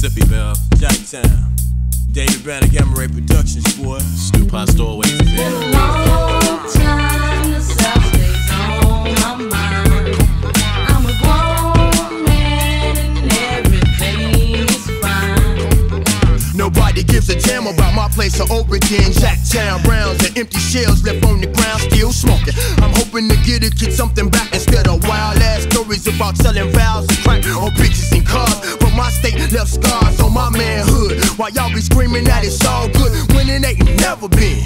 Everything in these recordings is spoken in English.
Mississippi, Bell. Jacktown. David Banner, Gamma Ray Productions, boy. Stu Pastor always Been a there. long time, the South stays on my mind. I'm a grown man and everything is fine. Nobody gives a damn about my place of origin. Jacktown Browns and empty shells left on the ground, still smoking. I'm hoping to get it, get something back instead of wild ass stories about selling vows and crack or bitches and cars. State left scars on my manhood. While y'all be screaming that it's all good when it ain't never been.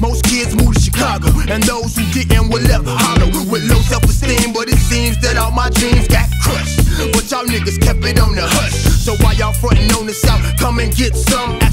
Most kids move to Chicago, and those who didn't were left hollow with low self esteem. But it seems that all my dreams got crushed. But y'all niggas kept it on the hush. So why y'all frontin' on the south, come and get some.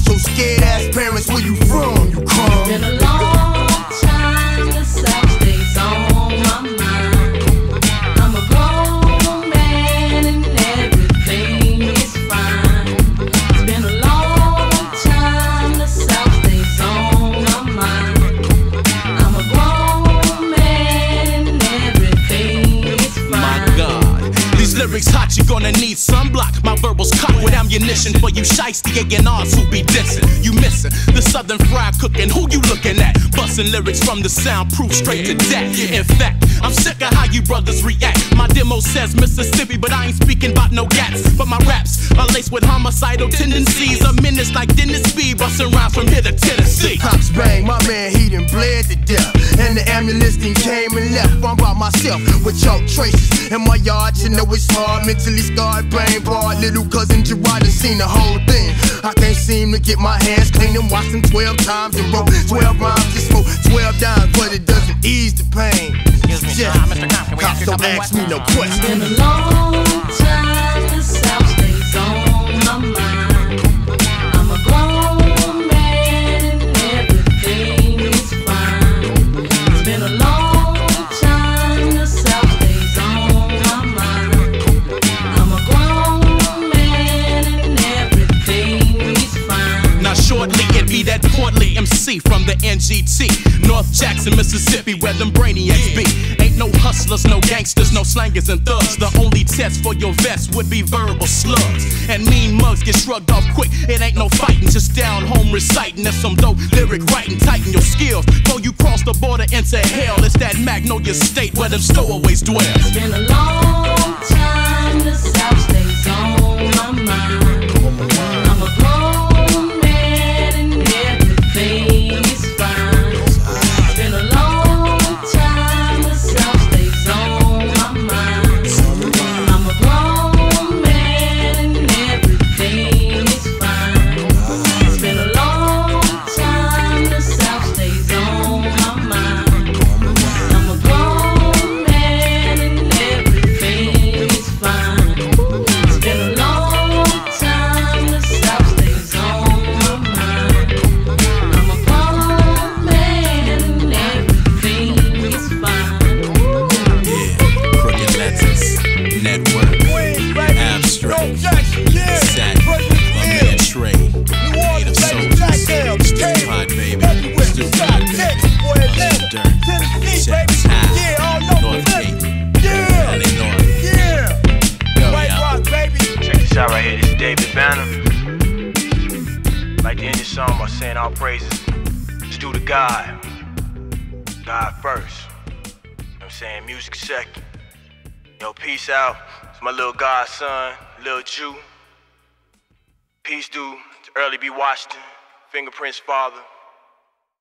Gonna need sunblock. My verbals cocked with ammunition for you shiesty A&Rs who be dissing. You missing the southern fried cooking. Who you looking at? Busting lyrics from the soundproof straight to death. In fact, I'm sick of how you brothers react. My demo says Mississippi, but I ain't speaking about no gats. But my raps are laced with homicidal tendencies. A menace like Dennis B. Busting rhymes from here to Tennessee. Cops bang, my man, he done bled to death. And the then came and left. I'm myself with chalk traces in my yard. You know it's hard, mentally scarred, brain barred. Little cousin Gerard done seen the whole thing. I can't seem to get my hands clean and watch them 12 times and wrote 12 rhymes and smoke 12 dimes, but it doesn't ease the pain. Yeah. Cops don't ask me no questions. Been a long time, portly MC from the NGT, North Jackson, Mississippi, where them brainiacs be. Ain't no hustlers, no gangsters, no slangers and thugs. The only test for your vest would be verbal slugs. And mean mugs get shrugged off quick. It ain't no fighting, just down home reciting. That's some dope lyric writing, tighten your skills. Before you cross the border into hell, it's that Magnolia State where them stowaways dwell. It's been a long saying all praises. Let's do the God. God first. You know I'm saying? Music second. Yo, peace out. It's my little godson, little Jew. Peace, dude. It's Early B. Washington. Fingerprints father.